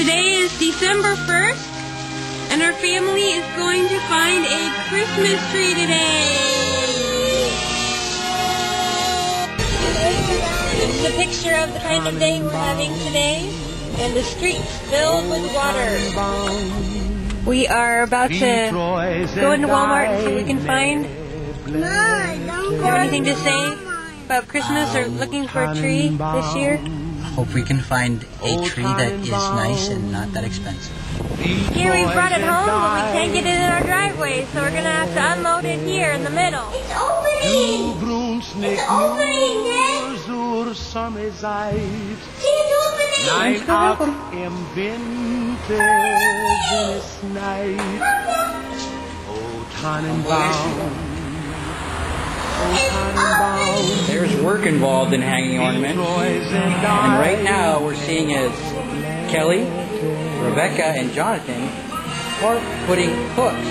Today is December 1st, and our family is going to find a Christmas tree today. This is a picture of the kind of day we're having today, and the streets filled with water. We are about to go into Walmart and see what we can find. Have anything to say about Christmas or looking for a tree this year? Hope we can find a tree that is nice and not that expensive. Here we brought it home, but we can't get it in our driveway, so we're gonna have to unload it here in the middle. It's opening! It's opening, Dad! nur zur Sonne seid. See, it's opening! Nein, ab im Winter, wenn es schneit. O Tannenbaum, O Tannenbaum, There's work involved in hanging ornaments. And right now we're seeing as Kelly, Rebecca, and Jonathan are putting hooks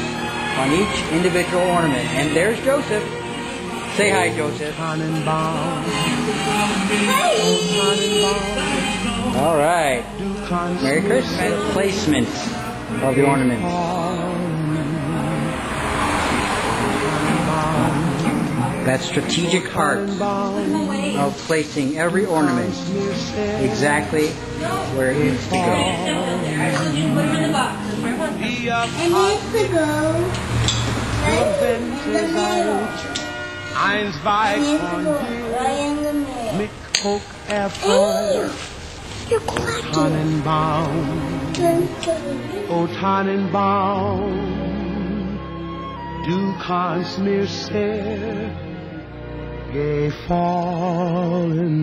on each individual ornament. And there's Joseph. Say hi, Joseph. All right. Merry Christmas. Placement of the ornaments. That strategic heart of placing every ornament exactly where it needs to go. Tannenbaum, o Tannenbaum, du kannst mir sehr gefallen.